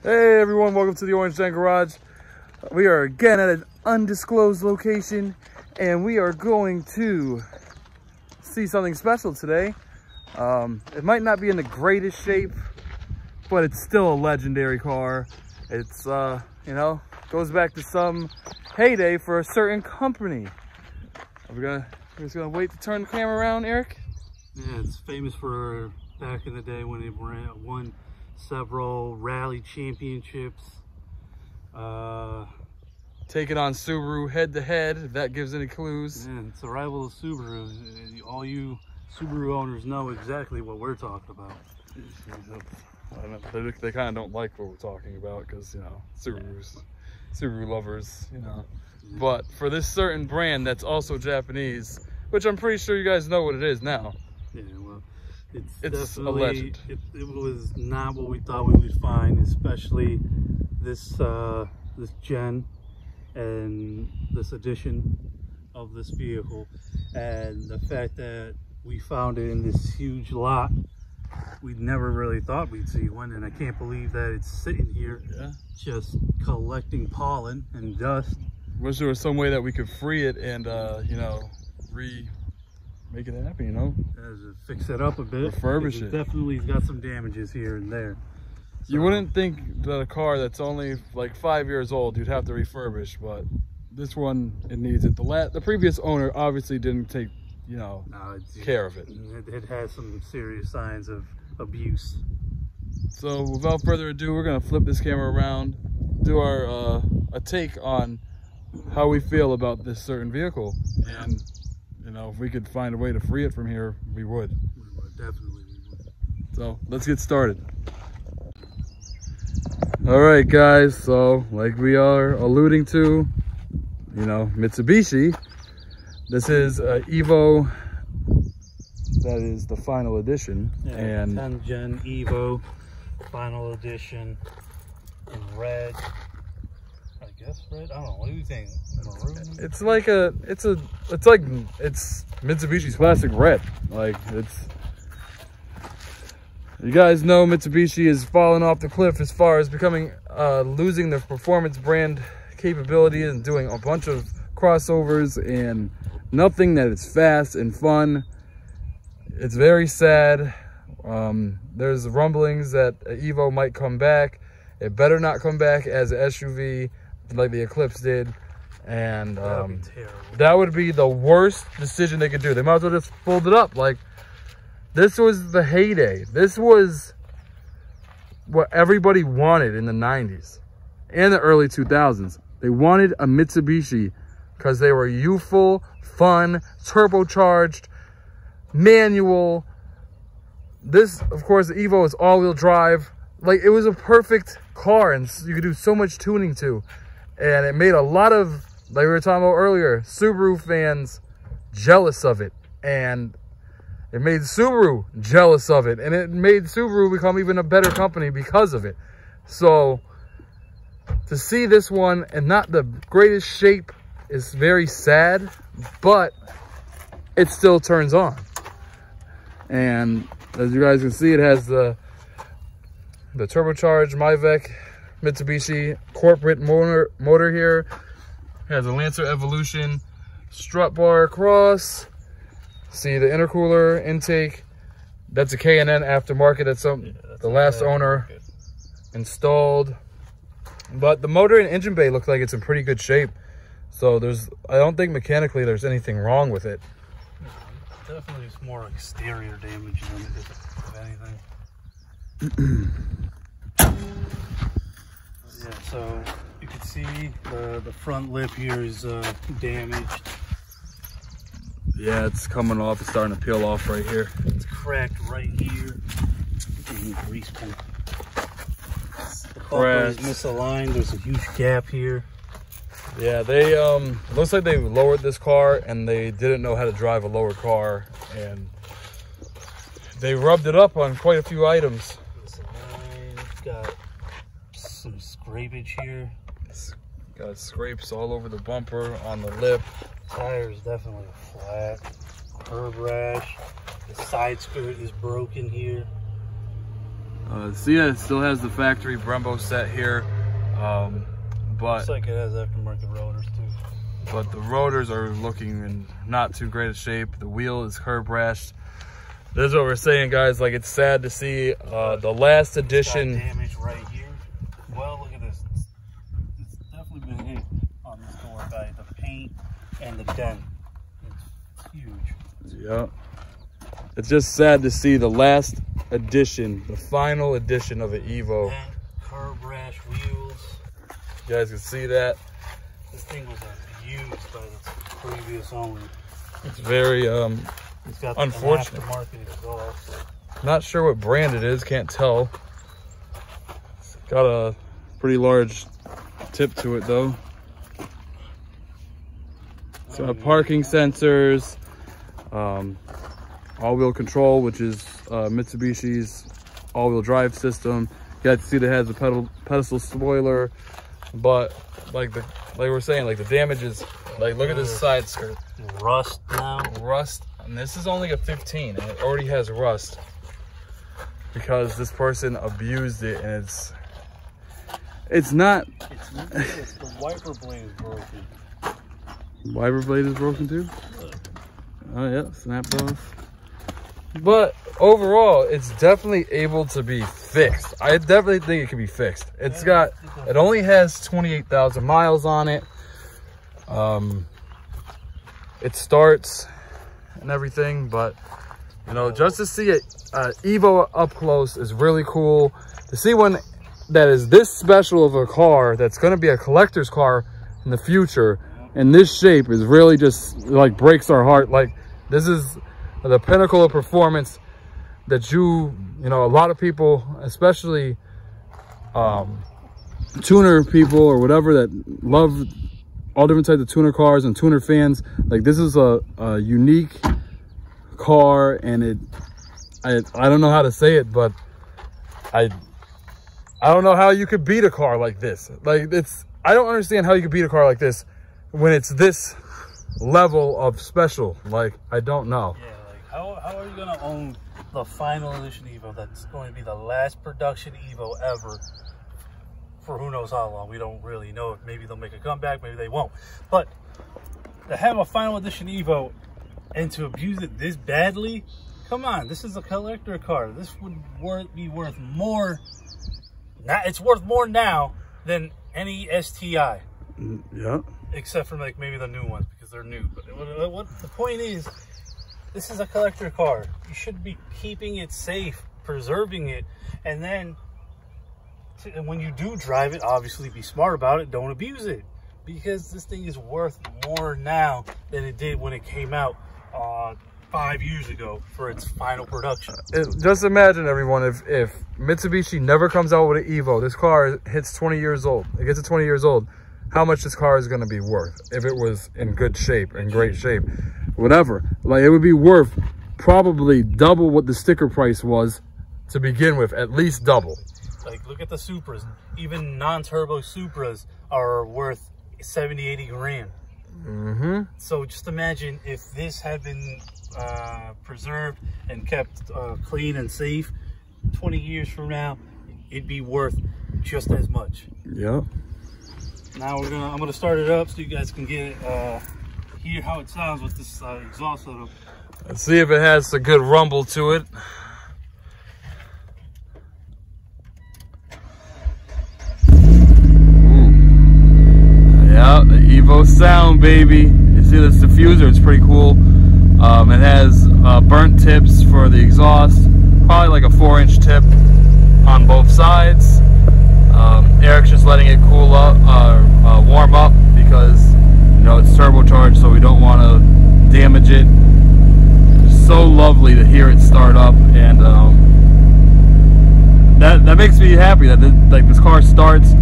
Hey everyone, welcome to the Orange Den Garage. We are again at an undisclosed location and we are going to see something special today. Um, it might not be in the greatest shape, but it's still a legendary car. It's, uh, you know, goes back to some heyday for a certain company. We're we gonna, we're just gonna wait to turn the camera around, Eric? Yeah, it's famous for back in the day when it ran, won several rally championships. Uh, Taking on Subaru head to head, if that gives any clues. and it's a rival of Subaru. All you Subaru owners know exactly what we're talking about. I don't know, they, they kind of don't like what we're talking about because, you know, Subarus, Subaru lovers, you know. But for this certain brand that's also Japanese, which I'm pretty sure you guys know what it is now. Yeah, well, it's, It's a definitely, legend. It, it was not what we thought we would find, especially this uh, this gen and this edition of this vehicle, and the fact that we found it in this huge lot. We never really thought we'd see one, and I can't believe that it's sitting here Yeah. just collecting pollen and dust. Wish there was some way that we could free it and, uh, you know, re make it happy, you know? Fix it up a bit. Refurbish it. Definitely got some damages here and there. You wouldn't think that a car that's only like five years old you'd have to refurbish, but this one it needs it. The la- the previous owner obviously didn't take you know No, care of it. It, it has some serious signs of abuse. So without further ado, we're gonna flip this camera around, do our uh, a take on how we feel about this certain vehicle, and you know if we could find a way to free it from here, we would. We would definitely. we would. So let's get started. All right, guys. So like we are alluding to, you know, Mitsubishi. This is uh, Evo. That is the final edition, Yeah, and 10 Gen Evo, final edition, in red. Guess red. I don't know. What do you think? Maroon. it's like a, it's a, it's like it's Mitsubishi's classic red. Like it's. You guys know Mitsubishi is falling off the cliff as far as becoming, uh, losing their performance brand capability and doing a bunch of crossovers and nothing that is fast and fun. It's very sad. Um, there's rumblings that Evo might come back. It better not come back as an SUV like the Eclipse did. And That would um, be that would be the worst decision they could do. They might as well just fold it up. Like, this was the heyday. This was what everybody wanted in the 90s and the early 2000s. They wanted a Mitsubishi because they were youthful, fun, turbocharged, manual. This, of course, the Evo is all-wheel drive. Like, it was a perfect car and you could do so much tuning to. And it made a lot of, like we were talking about earlier, Subaru fans jealous of it. And it made Subaru jealous of it. And it made Subaru become even a better company because of it. So, to see this one and not the greatest shape is very sad, but it still turns on. And as you guys can see, it has the the turbocharged MIVEC Mitsubishi corporate motor motor here. It has a Lancer Evolution strut bar across. See the intercooler intake. That's a K&N aftermarket. That's some the last owner installed. But the motor and engine bay look like it's in pretty good shape. So there's, I don't think mechanically there's anything wrong with it. Definitely, it's more exterior damage than anything. yeah, so you can see the the front lip here is uh, damaged. Yeah, it's coming off. It's starting to peel off right here. It's cracked right here. Grease paint. The bumper is misaligned. There's a huge gap here. Yeah, they, um, looks like they lowered this car and they didn't know how to drive a lower car and they rubbed it up on quite a few items. Misaligned. Got some scrapage here. It's got scrapes all over the bumper, on the lip. Tires definitely flat. Curb rash. The side skirt is broken here. Uh, so yeah, it still has the factory Brembo set here. Um, but Looks like it has aftermarket rotors too. but the rotors are looking in not too great a shape. The wheel is curb rashed. This is what we're saying, guys. Like it's sad to see uh, the last edition. damage right here. Well, look at this. It's, it's definitely been hit on this door by the paint and the dent. It's huge. Yeah, it's just sad to see the last edition, the final edition of the Evo. Dent, curb rash wheels. You guys can see that. This thing was abused by its previous owner. It's very um, It's got Unfortunate. An aftermarket exhaust. Not sure what brand it is, can't tell. It's got a pretty large tip to it though. Uh, parking sensors, um, all-wheel control, which is uh, Mitsubishi's all-wheel drive system. You got to see that it has a pedal, pedestal spoiler, but like the like we're saying, like the damage is like look at this side skirt Rust now. rust and this is only a 15 and it already has rust because this person abused it and it's it's not It's, it's the wiper blade is broken. Wiper blade is broken too? Oh yeah snapped off. But overall it's definitely able to be fixed. I definitely think it can be fixed. It's got it only has 28,000 miles on it. Um it starts and everything but you know just to see it uh, evo up close is really cool. To see one that is this special of a car that's going to be a collector's car in the future in this shape is really just like breaks our heart. Like this is the pinnacle of performance that you you know a lot of people especially um tuner people or whatever that love all different types of tuner cars and tuner fans like this is a, a unique car and it I, I don't know how to say it but I I don't know how you could beat a car like this. Like it's I don't understand how you could beat a car like this when it's this level of special like I don't know Yeah, like how, how are you gonna own the final edition Evo that's going to be the last production Evo ever for who knows how long? We don't really know if maybe they'll make a comeback, maybe they won't. But to have a final edition Evo and to abuse it this badly, come on, this is a collector car. This would worth, be worth more. Now, it's worth more now than any STI mm, yeah except for like maybe the new ones because they're new. But what, what the point is, this is a collector car. You should be keeping it safe, preserving it, and then and when you do drive it, obviously be smart about it. Don't abuse it because this thing is worth more now than it did when it came out uh, five years ago for its final production. it, just imagine everyone if if Mitsubishi never comes out with an Evo, this car hits 20 years old. It gets to 20 years old. How much this car is going to be worth if it was in good shape, in great shape, whatever. Like it would be worth probably double what the sticker price was to begin with, at least double. Like, look at the Supras. Even non-turbo Supras are worth 70, 80 grand. Mm-hmm. So just imagine if this had been uh, preserved and kept uh, clean and safe 20 years from now, it'd be worth just as much. Yep. Now we're gonna, I'm gonna start it up so you guys can get uh, hear how it sounds with this uh, exhaust setup. Let's see if it has a good rumble to it. Yeah, the Evo sound, baby. You see this diffuser, it's pretty cool. Um, it has uh, burnt tips for the exhaust, probably like a four inch tip on both sides. Um, Eric's just letting it cool up, uh, uh, warm up because, you know, it's turbocharged, so we don't want to damage it. So lovely to hear it start up and um, that that makes me happy that this, like this car starts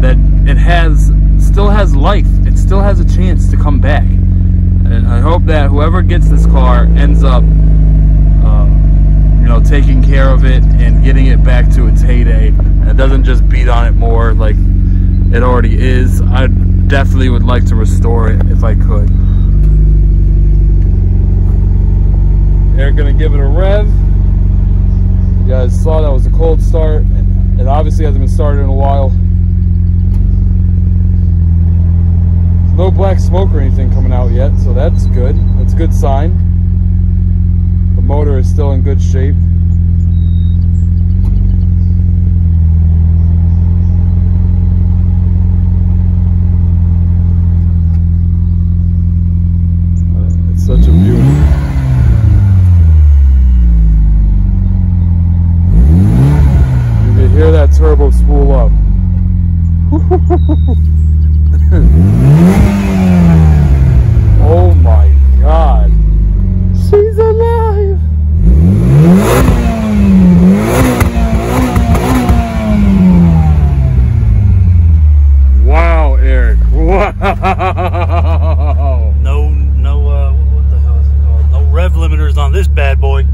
that it has still has life. It still has a chance to come back. And I hope that whoever gets this car ends up know taking care of it and getting it back to its heyday and it doesn't just beat on it more like it already is I definitely would like to restore it if I could They're gonna give it a rev. You guys saw that was a cold start. It obviously hasn't been started in a while. There's no black smoke or anything coming out yet, so that's good. That's a good sign. The motor is still in good shape. It's such a beauty. You can hear that turbo spool up. oh my god. She's alive. Wow, Eric. Wow. No, no, uh, what the hell is it called? No rev limiters on this bad boy.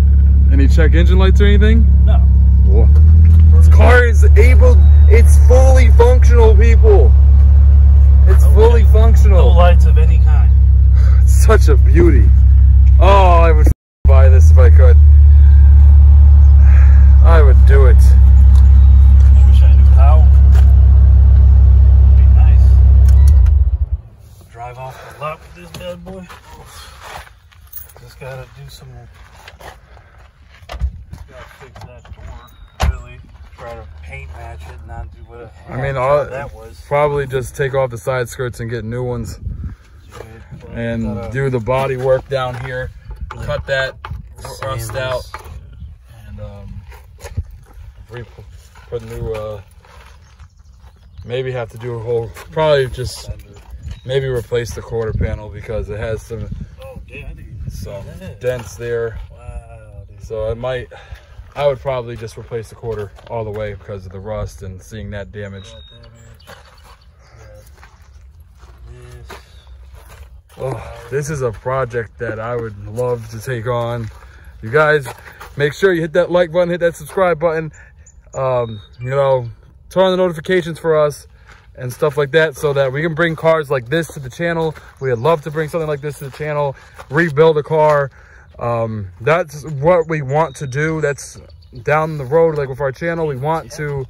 Any check engine lights or anything? No. Whoa. This car is able, it's fully functional, people. It's fully No functional. lights of any kind. It's such a beauty. Oh, I would buy this if I could. I would do it. I wish I knew how. Be nice. Drive off the lot with this bad boy. Just gotta do some. Just gotta fix that door. Really try to paint match it, not do what. I mean, all- that Probably just take off the side skirts and get new ones and do the body work down here. Cut that rust out and um, re- put new. Uh, maybe have to do a whole. Probably just maybe replace the quarter panel because it has some Oh, damn! I didn't even see some dents there. So I might. I would probably just replace the quarter all the way because of the rust and seeing that damage. That damage. Yeah. This. Oh, this is a project that I would love to take on. You guys, make sure you hit that like button, hit that subscribe button. Um, you know, turn on the notifications for us and stuff like that so that we can bring cars like this to the channel. We'd love to bring something like this to the channel, rebuild a car. Um, that's what we want to do. That's down the road, like with our channel, we want to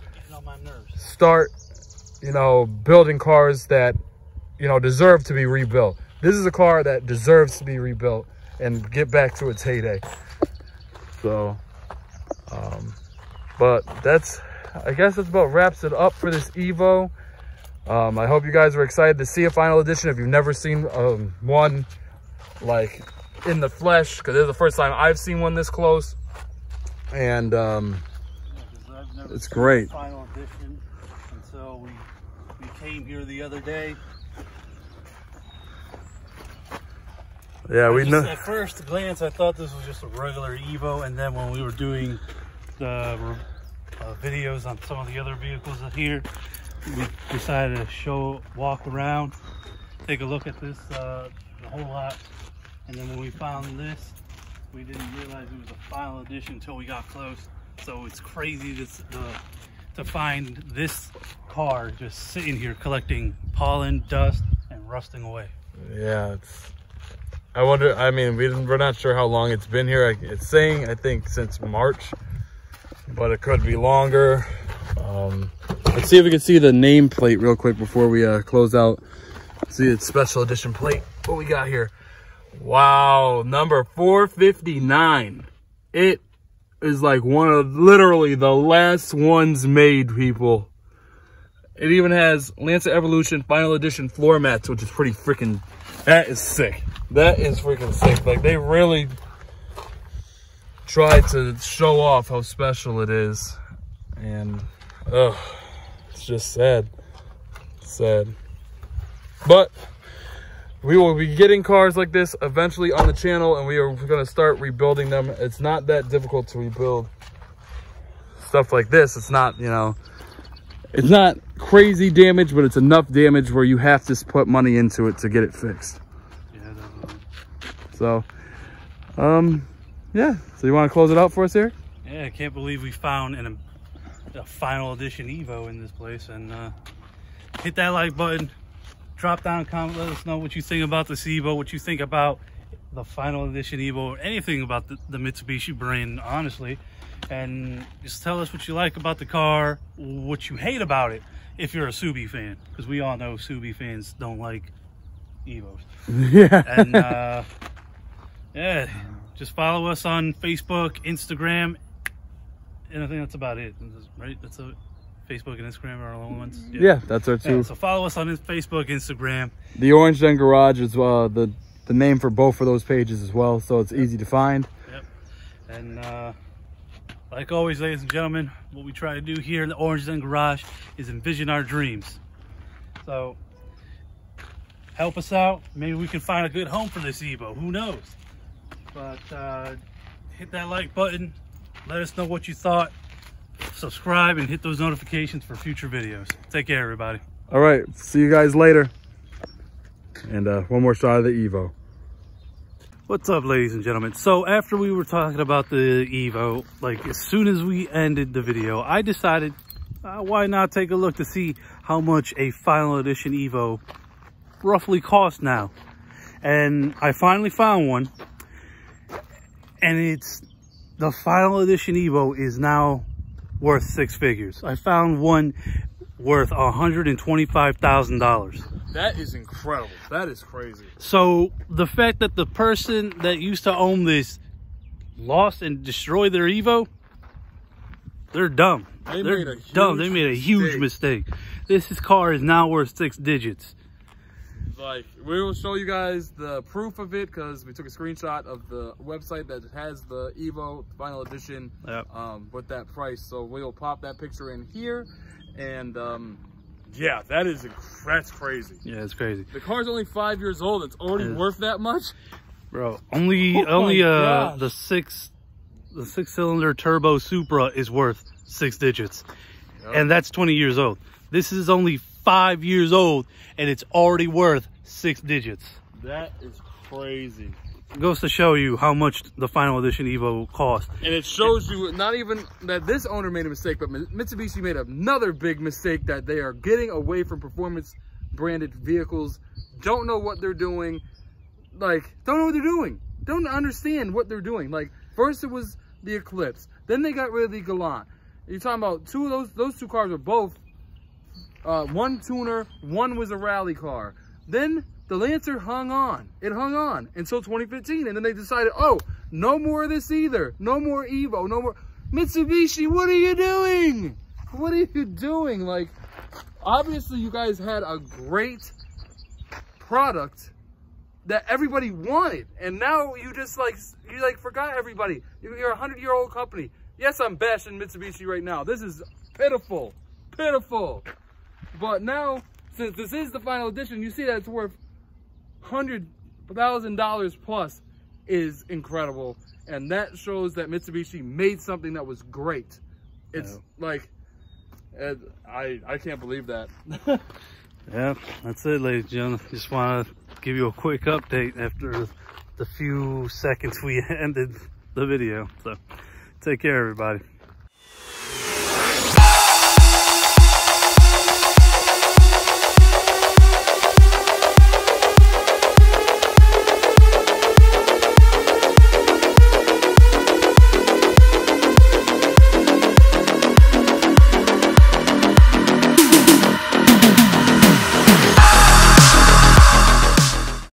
start, you know, building cars that, you know, deserve to be rebuilt. This is a car that deserves to be rebuilt and get back to its heyday. So, um, but that's, I guess that's about wraps it up for this Evo. Um, I hope you guys are excited to see a final edition. If you've never seen um, one, like in the flesh, because this is the first time I've seen one this close. And um, Yeah, It's great. Final edition until we we came here the other day. Yeah, we know. At first glance, I thought this was just a regular Evo, and then when we were doing the uh, videos on some of the other vehicles here, we decided to show, walk around, take a look at this uh, a whole lot, and then when we found this, we didn't realize it was a final edition until we got close. So it's crazy to s- uh, to find this car just sitting here collecting pollen, dust, and rusting away. Yeah, it's. I wonder. I mean, we we're not sure how long it's been here. It's saying I think since March, but it could be longer. Um, let's see if we can see the nameplate real quick before we uh, close out. See its special edition plate. What we got here? Wow, number 459. It is like one of literally the last ones made, people. It even has Lancer Evolution Final Edition floor mats, which is pretty freaking. That is sick. That is freaking sick. Like they really tried to show off how special it is, and ugh, it's just sad. Sad. But we will be getting cars like this eventually on the channel, and we are going to start rebuilding them. It's not that difficult to rebuild stuff like this. It's not, you know, it's not crazy damage, but it's enough damage where you have to put money into it to get it fixed. So, um, yeah. So you want to close it out for us here? Yeah, I can't believe we found an, a final edition Evo in this place. And uh, hit that like button, drop down a comment, let us know what you think about this Evo, what you think about the final edition Evo or anything about the, the Mitsubishi brand, honestly. And just tell us what you like about the car, what you hate about it, if you're a Subi fan, because we all know Subi fans don't like Evos. Yeah. And uh, yeah, just follow us on Facebook, Instagram, and I think that's about it. Right? That's a Facebook and Instagram are our only ones. yeah, that's our two. Yeah, so follow us on Facebook, Instagram. The Orange Den Garage is uh, the the name for both of those pages as well, so it's easy to find. Yep. And uh, like always, ladies and gentlemen, what we try to do here in the Orange Den Garage is envision our dreams. So help us out. Maybe we can find a good home for this Evo. Who knows? But uh, hit that like button. Let us know what you thought. Subscribe and hit those notifications for future videos. Take care, everybody. All right, see you guys later. And uh, one more shot of the Evo. What's up, ladies and gentlemen? So after we were talking about the Evo, like as soon as we ended the video, I decided uh, why not take a look to see how much a final edition Evo roughly costs now. And I finally found one. And it's the final edition Evo is now worth six figures. I found one worth $125,000. That is incredible. That is crazy. So the fact that the person that used to own this lost and destroyed their Evo, they're dumb. They they're made a dumb. They made a huge mistake. This car is now worth six digits. Like, we will show you guys the proof of it because we took a screenshot of the website that has the Evo final edition Yep. um, with that price. So we'll pop that picture in here. And um, yeah, that is that's crazy. Yeah, it's crazy, The car's only five years old. It's already worth that much. bro. Only Oh only uh gosh. the six the six cylinder turbo Supra is worth six digits, Yep. and that's twenty years old. This is only five years old, and it's already worth six digits. That is crazy. goes to show you how much the final edition Evo cost. And it shows you not even that this owner made a mistake, but Mitsubishi made another big mistake that they are getting away from performance branded vehicles. Don't know what they're doing. Like, don't know what they're doing. Don't understand what they're doing. Like, first it was the Eclipse. Then they got rid of the Galant. You're talking about two of those, those two cars were both, uh, one tuner, one was a rally car. Then the Lancer hung on. It hung on until 2015. And then they decided, oh, no more of this either. No more Evo. No more. Mitsubishi, what are you doing? What are you doing? Like, obviously you guys had a great product that everybody wanted. And now you just like, you like forgot everybody. You're a hundred year old company. Yes, I'm bashing Mitsubishi right now. This is pitiful, pitiful. But now, since this is the final edition, you see that it's worth hundred thousand dollars plus is incredible, and that shows that Mitsubishi made something that was great. It's like, uh, I I can't believe that. Yeah, that's it, ladies and gentlemen. Just want to give you a quick update after the few seconds we ended the video. So, take care, everybody.